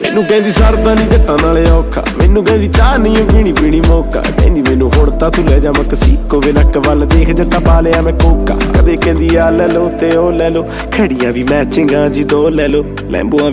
ਮੈਨੂੰ ਕਹਿੰਦੀ ਸਰਦਾ ਨਹੀਂ ਜੱਟਾਂ ਨਾਲੇ ਔਖਾ। ਮੈਨੂੰ ਕਹਿੰਦੀ, ਚਾਹ ਨਹੀਂ ਪੀਣੀ ਪੀਣੀ ਮੌਕਾ। ਕਹਿੰਦੀ, ਮੈਨੂੰ ਹੁਣ ਤਾਂ ਤੂੰ ਲੈ ਜਾ ਮਕਸੀਕੋ ਵੇ ਨੱਕ ਵੱਲ। ਦੇਖ ਜੱਟਾਂ ਪਾ ਲਿਆ ਮੈਂ ਕੋਕਾ। ਕਦੇ ਕਹਿੰਦੀ, ਆ ਲੈ ਲੋ ਤੇ ਉਹ ਲੈ ਲੋ ਖੜੀਆਂ ਵੀ ਮੈਚਿੰਗਾਂ ਜੀ, ਦੋ ਲੈ ਲੋ ਲੈਂਬੂਆਂ ਵੀ